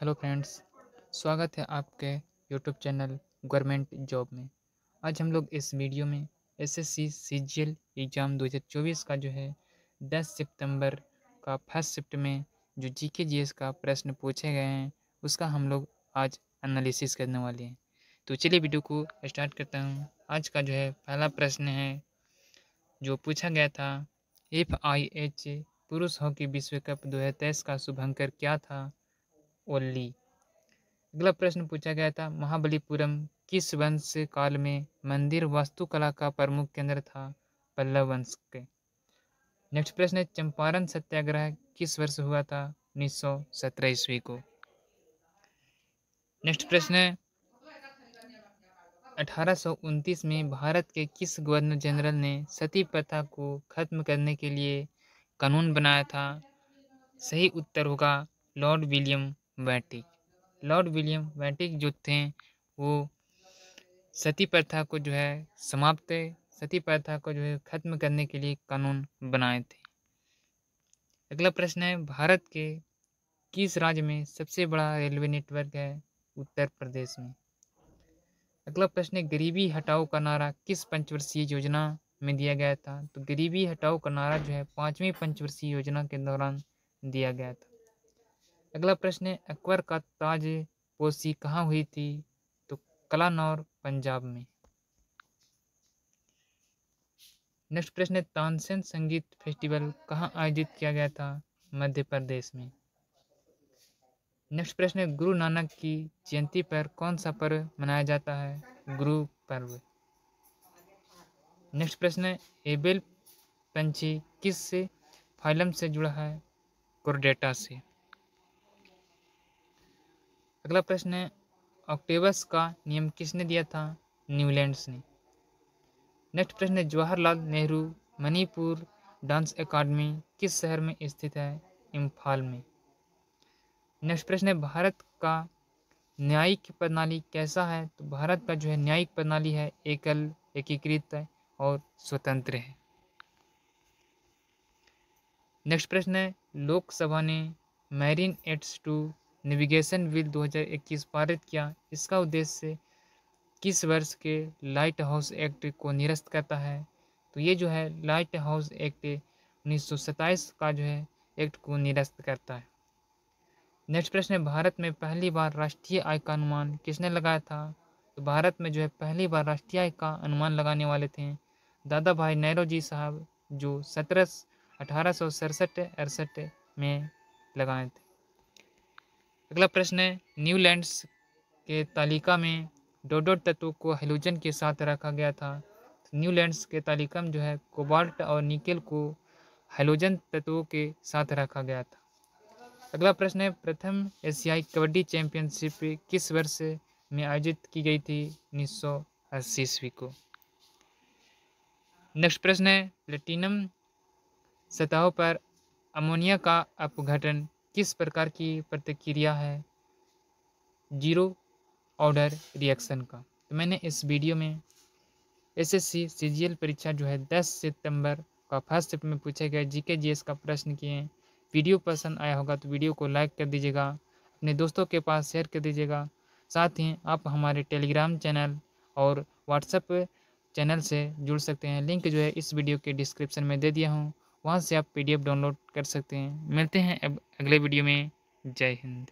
Hello friends, स्वागत है आपके यूट्यूब चैनल गवर्नमेंट जॉब में। आज हम लोग इस वीडियो में एसएससी सीजीएल एग्ज़ाम 2024 का जो है 10 सितंबर का फ़र्स्ट शिफ्ट में जो जीके जीएस का प्रश्न पूछे गए हैं, उसका हम लोग आज एनालिसिस करने वाले हैं। तो चलिए वीडियो को स्टार्ट करता हूँ। आज का जो है, पहला प्रश्न है, जो पूछा गया था एफ़ आई एच पुरुष हॉकी विश्व कप दो हज़ार तेईस का शुभंकर क्या था? ओली अगला प्रश्न पूछा गया था, महाबलीपुरम किस वंश काल में मंदिर वास्तुकला का प्रमुख केंद्र था पल्लव वंश के? नेक्स्ट प्रश्न है, चंपारण सत्याग्रह किस वर्ष हुआ था, उन्नीस सौ सत्रह ईस्वी को? नेक्स्ट प्रश्न है, अठारह में भारत के किस गवर्नर जनरल ने सती प्रथा को खत्म करने के लिए कानून बनाया था? सही उत्तर होगा, लॉर्ड विलियम वैटिक। लॉर्ड विलियम वैटिक जो थे, वो सती प्रथा को जो है समाप्त सती प्रथा को जो है खत्म करने के लिए कानून बनाए थे। अगला प्रश्न है, भारत के किस राज्य में सबसे बड़ा रेलवे नेटवर्क है उत्तर प्रदेश में? अगला प्रश्न है, गरीबी हटाओ का नारा किस पंचवर्षीय योजना में दिया गया था? तो गरीबी हटाओ का नारा जो है पांचवी पंचवर्षीय योजना के दौरान दिया गया था। अगला प्रश्न है, अकबर का ताज पोशी कहाँ हुई थी? तो कलानौर, पंजाब में। नेक्स्ट प्रश्न है, तानसेन संगीत फेस्टिवल कहाँ आयोजित किया गया था? मध्य प्रदेश में। नेक्स्ट प्रश्न है, गुरु नानक की जयंती पर कौन सा पर्व मनाया जाता है? गुरु पर्व। नेक्स्ट प्रश्न है, एबेल पंछी किस से फाइलम से जुड़ा है? कोरडेटा से। अगला प्रश्न है, ऑक्टेबस का नियम किसने दिया था? न्यूलैंड्स ने। नेक्स्ट प्रश्न है, जवाहरलाल नेहरू मणिपुर डांस एकेडमी किस शहर में स्थित है? इम्फाल में। नेक्स्ट प्रश्न है, भारत का न्यायिक प्रणाली कैसा है? तो भारत का जो है न्यायिक प्रणाली है, एकल, एकीकृत है और स्वतंत्र है। नेक्स्ट प्रश्न है, लोकसभा ने marine aids to navigation bill 2021 पारित किया। इसका उद्देश्य किस वर्ष के लाइट हाउस एक्ट को निरस्त करता है? तो ये जो है लाइट हाउस एक्ट उन्नीस सौ सताइस का जो है, एक्ट को निरस्त करता है। नेक्स्ट प्रश्न है, भारत में पहली बार राष्ट्रीय आय का अनुमान किसने लगाया था? तो भारत में जो है, पहली बार राष्ट्रीय आय का अनुमान लगाने वाले थे दादा भाई नेहरू जी साहब, जो सत्रह अठारह सौ सड़सठ अड़सठ में लगाए थे। अगला प्रश्न है, न्यूलैंड्स के तालिका में डोडो तत्व को हेलोजन के साथ रखा गया था। न्यूलैंड्स के तालिका में जो है, कोबाल्ट और निकेल को हेलोजन तत्वों के साथ रखा गया था। अगला प्रश्न है, प्रथम एशियाई कबड्डी चैंपियनशिप किस वर्ष में आयोजित की गई थी, उन्नीस सौ अस्सी ईस्वी को? नेक्स्ट प्रश्न है, प्लेटिनम सतहों पर अमोनिया का अपघटन किस प्रकार की प्रतिक्रिया है? ज़ीरो ऑर्डर रिएक्शन का। तो मैंने इस वीडियो में एसएससी सीजीएल परीक्षा जो है 10 सितंबर का फ़र्स्ट में पूछे गए जीके जीएस का प्रश्न किए हैं। वीडियो पसंद आया होगा तो वीडियो को लाइक कर दीजिएगा, अपने दोस्तों के पास शेयर कर दीजिएगा। साथ ही आप हमारे टेलीग्राम चैनल और व्हाट्सएप चैनल से जुड़ सकते हैं। लिंक जो है इस वीडियो के डिस्क्रिप्शन में दे दिया हूँ। वहाँ से आप पीडीएफ डाउनलोड कर सकते हैं। मिलते हैं अब अगले वीडियो में। जय हिंद।